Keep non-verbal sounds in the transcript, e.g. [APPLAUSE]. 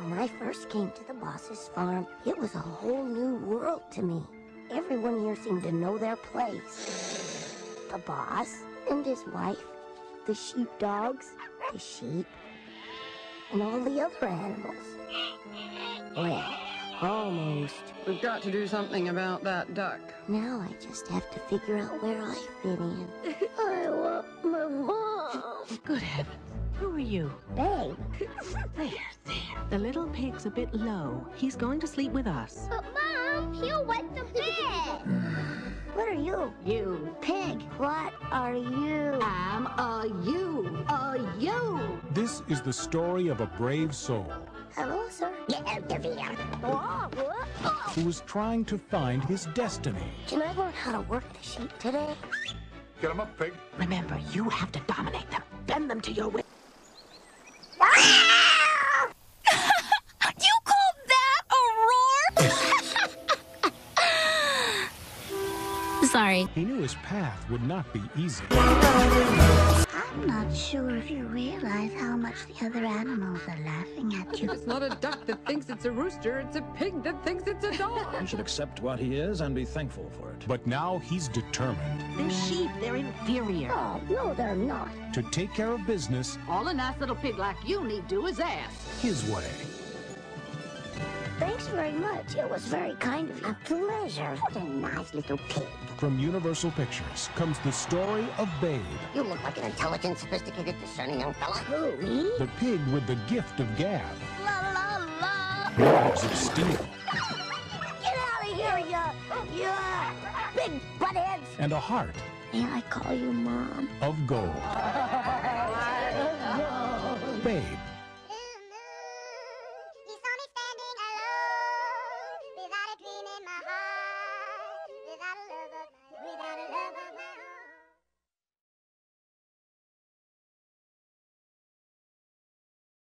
When I first came to the boss's farm, it was a whole new world to me. Everyone here seemed to know their place. The boss and his wife, the sheepdogs, the sheep, and all the other animals. Well, almost. We've got to do something about that duck. Now I just have to figure out where I fit in. [LAUGHS] I want my mom. Good heavens. Who are you? Babe, There, there. The little pig's a bit low. He's going to sleep with us. But Mom, he'll wet the bed. [SIGHS] what are you? You. Pig, what are you? I'm a you. A you. This is the story of a brave soul Hello, sir. Get out of here. Whoa, whoa, oh. who was trying to find his destiny. Can I learn how to work the sheep today? Get him up, pig. Remember, you have to dominate them. Bend them to your will. Sorry. He knew his path would not be easy. I'm not sure if you realize how much the other animals are laughing at you. It's not a duck that thinks it's a rooster, it's a pig that thinks it's a dog. You should accept what he is and be thankful for it. But now he's determined They're sheep. They're inferior. Oh, no, they're not. to take care of business All a nice little pig like you need do is ask. his way. Thanks very much. It was very kind of you. A pleasure. What a nice little pig. From Universal Pictures comes the story of Babe, You look like an intelligent, sophisticated, discerning young fella. Who, me? the pig with the gift of gab, La la la. nerves of steel, Get out of here, you, you big buttheads. and a heart May I call you Mom? of gold. Babe,